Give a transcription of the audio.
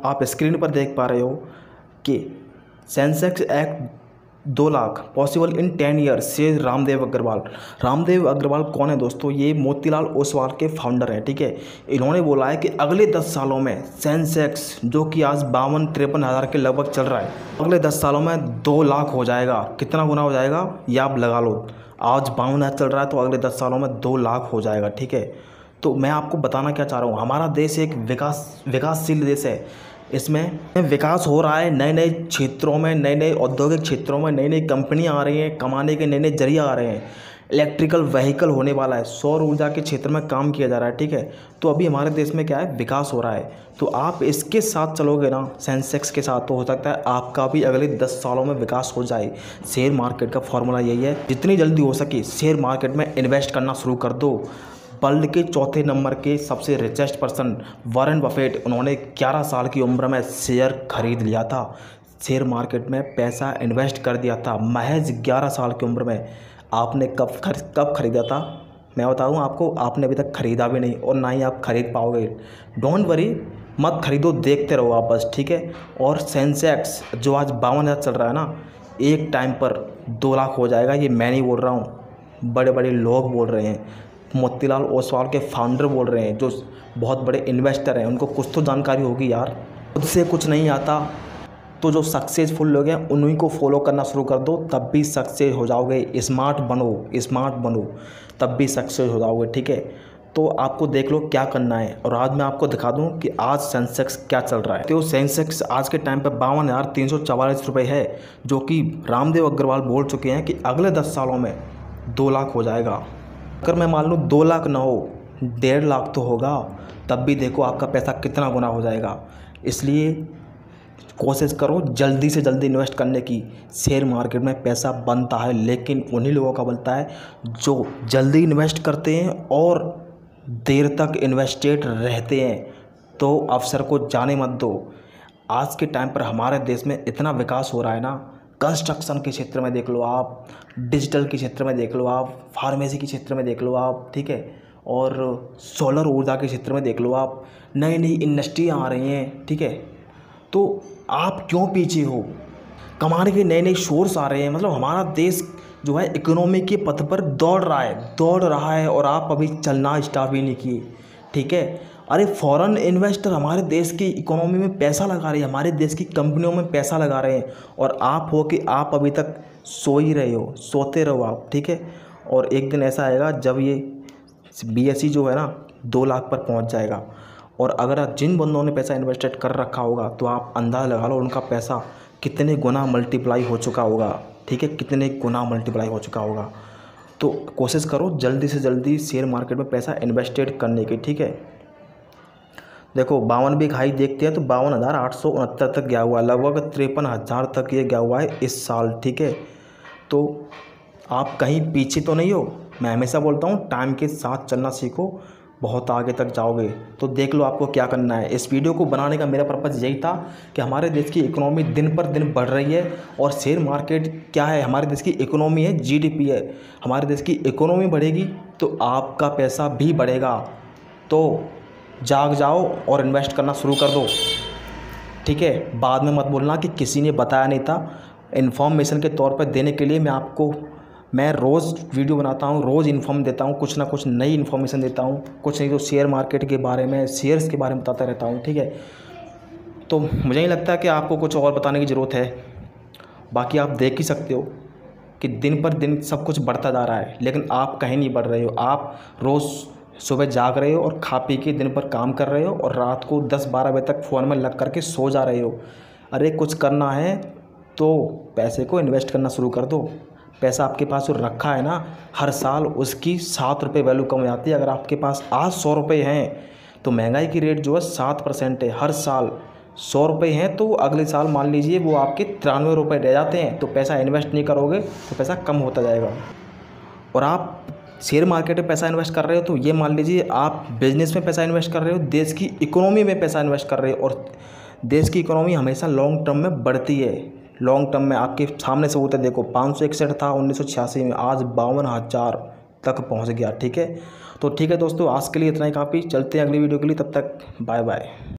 आप स्क्रीन पर देख पा रहे हो कि सेंसेक्स एक्ट दो lakh possible in ten year से रामदेव अग्रवाल। रामदेव अग्रवाल कौन है दोस्तों? ये मोतीलाल ओसवाल के फाउंडर हैं, ठीक है? इन्होंने बोला है कि अगले दस सालों में सेंसेक्स जो कि आज बावन तिरपन हज़ार के लगभग चल रहा है, अगले दस सालों में दो लाख हो जाएगा। कितना गुना हो जाएगा? ये आप लगा लो, आज बावन हज़ार चल रहा है तो अगले दस सालों में दो लाख हो जाएगा, ठीक है? तो मैं आपको बताना क्या चाह रहा हूँ। हमारा देश एक विकास, विकासशील देश है। इसमें विकास हो रहा है नए नए क्षेत्रों में नए नए औद्योगिक क्षेत्रों में नई नई कंपनियाँ आ रही हैं, कमाने के नए नए ज़रिए आ रहे हैं। इलेक्ट्रिकल व्हीकल होने वाला है, सौर ऊर्जा के क्षेत्र में काम किया जा रहा है, ठीक है? तो अभी हमारे देश में क्या है? विकास हो रहा है। तो आप इसके साथ चलोगे ना, सेंसेक्स के साथ तो हो सकता है आपका भी अगले दस सालों में विकास हो जाए। शेयर मार्केट का फॉर्मूला यही है, जितनी जल्दी हो सके शेयर मार्केट में इन्वेस्ट करना शुरू कर दो। वर्ल्ड के चौथे नंबर के सबसे रिचेस्ट पर्सन वारन बफेट उन्होंने 11 साल की उम्र में शेयर खरीद लिया था। शेयर मार्केट में पैसा इन्वेस्ट कर दिया था। महज 11 साल की उम्र में आपने कब खर, कब खरीदा था? मैं बताऊँ आपको आपने अभी तक ख़रीदा भी नहीं और ना ही आप ख़रीद पाओगे। डोंट वरी मत खरीदो देखते रहो आप बस ठीक है? और सेंसेक्स जो आज बावन हज़ार चल रहा है ना एक टाइम पर दो लाख हो जाएगा ये मैं नहीं बोल रहा हूँ। बड़े बड़े लोग बोल रहे हैं। मोतीलाल ओसवाल के फाउंडर बोल रहे हैं, जो बहुत बड़े इन्वेस्टर हैं। उनको कुछ तो जानकारी होगी यार। खुद से कुछ नहीं आता तो जो सक्सेसफुल लोग हैं, उन्हीं को फॉलो करना शुरू कर दो, तब भी सक्सेस हो जाओगे। स्मार्ट बनो स्मार्ट बनो, तब भी सक्सेस हो जाओगे, ठीक है? तो आपको देख लो क्या करना है। और आज मैं आपको दिखा दूँ कि आज सेंसेक्स क्या चल रहा है। तो सेंसेक्स आज के टाइम पर बावन हज़ार तीन सौ चवालीस रुपये है, जो कि रामदेव अग्रवाल बोल चुके हैं कि अगले दस सालों में दो लाख हो जाएगा। अगर मैं मान लूँ दो लाख ना हो, डेढ़ लाख तो होगा, तब भी देखो आपका पैसा कितना गुना हो जाएगा। इसलिए कोशिश करो जल्दी से जल्दी इन्वेस्ट करने की। शेयर मार्केट में पैसा बनता है, लेकिन उन्हीं लोगों का बनता है जो जल्दी इन्वेस्ट करते हैं और देर तक इन्वेस्टेड रहते हैं। तो अवसर को जाने मत दो। आज के टाइम पर हमारे देश में इतना विकास हो रहा है ना कंस्ट्रक्शन के क्षेत्र में देख लो आप, डिजिटल के क्षेत्र में देख लो आप, फार्मेसी के क्षेत्र में देख लो आप, ठीक है? और सोलर ऊर्जा के क्षेत्र में देख लो आप नई नई इंडस्ट्री आ रही हैं, ठीक है? तो आप क्यों पीछे हो? कमाने के नए नए सोर्स आ रहे हैं मतलब हमारा देश जो है इकोनॉमी के पथ पर दौड़ रहा है, दौड़ रहा है और आप अभी चलना स्टार्ट भी नहीं किए, ठीक है? अरे फॉरेन इन्वेस्टर हमारे देश की इकोनॉमी में पैसा लगा रहे हैं, हमारे देश की कंपनियों में पैसा लगा रहे हैं। और आप हो कि आप अभी तक सो ही रहे हो, सोते रहो आप, ठीक है? और एक दिन ऐसा आएगा जब ये बी e जो है ना, दो लाख पर पहुँच जाएगा। और अगर जिन बंदों ने पैसा इन्वेस्टेड कर रखा होगा तो आप अंदाज़ लगा लो उनका पैसा कितने गुना मल्टीप्लाई हो चुका होगा, ठीक है? कितने गुना मल्टीप्लाई हो चुका होगा। तो कोशिश करो जल्दी से जल्दी शेयर मार्केट में पैसा इन्वेस्टेड करने की, ठीक है? देखो, बावन भी खाई देखते हैं तो बावन हज़ार आठ सौ उनहत्तर तक गया हुआ है। लगभग तिरपन हज़ार तक ये गया हुआ है इस साल, ठीक है? तो आप कहीं पीछे तो नहीं हो। मैं हमेशा बोलता हूँ, टाइम के साथ चलना सीखो, बहुत आगे तक जाओगे। तो देख लो आपको क्या करना है। इस वीडियो को बनाने का मेरा पर्पज़ यही था कि हमारे देश की इकोनॉमी दिन पर दिन बढ़ रही है और शेयर मार्केट क्या है? हमारे देश की इकोनॉमी है, जीडीपी है। हमारे देश की इकोनॉमी बढ़ेगी तो आपका पैसा भी बढ़ेगा। तो जाग जाओ और इन्वेस्ट करना शुरू कर दो। ठीक है? बाद में मत बोलना कि किसी ने बताया नहीं था। इन्फॉर्मेशन के तौर पर देने के लिए मैं आपको, मैं रोज़ वीडियो बनाता हूँ, रोज़ इन्फॉर्म देता हूँ, कुछ ना कुछ नई इन्फॉर्मेशन देता हूँ। कुछ नहीं तो शेयर मार्केट के बारे में शेयर्स के बारे में बताता रहता हूँ, ठीक है? तो मुझे नहीं लगता कि आपको कुछ और बताने की ज़रूरत है। बाकी आप देख ही सकते हो कि दिन पर दिन सब कुछ बढ़ता जा रहा है, लेकिन आप कहीं नहीं बढ़ रहे हो। आप रोज़ सुबह जाग रहे हो और खा पी के दिन पर काम कर रहे हो और रात को दस बारह बजे तक फ़ोन में लग करके सो जा रहे हो। अरे कुछ करना है तो पैसे को इन्वेस्ट करना शुरू कर दो। पैसा आपके पास जो रखा है ना, हर साल उसकी सात रुपये वैल्यू कम हो जाती है। अगर आपके पास आज सौ रुपये हैं तो महँगाई की रेट जो है सात परसेंट है हर साल। सौ रुपये हैं तो अगले साल मान लीजिए वो आपके तिरानवे रुपये रह जाते हैं तो पैसा इन्वेस्ट नहीं करोगे तो पैसा कम होता जाएगा। और आप शेयर मार्केट में पैसा इन्वेस्ट कर रहे हो तो ये मान लीजिए आप बिज़नेस में पैसा इन्वेस्ट कर रहे हो, देश की इकोनॉमी में पैसा इन्वेस्ट कर रहे हो और देश की इकोनॉमी हमेशा लॉन्ग टर्म में बढ़ती है। लॉन्ग टर्म में आपके सामने से होता देखो, पाँच सौ इकसठ था उन्नीस सौ छियासी में, आज बावन हज़ार तक पहुँच गया, ठीक है? तो ठीक है दोस्तों, आज के लिए इतना ही काफ़ी, चलते हैं अगली वीडियो के लिए, तब तक बाय बाय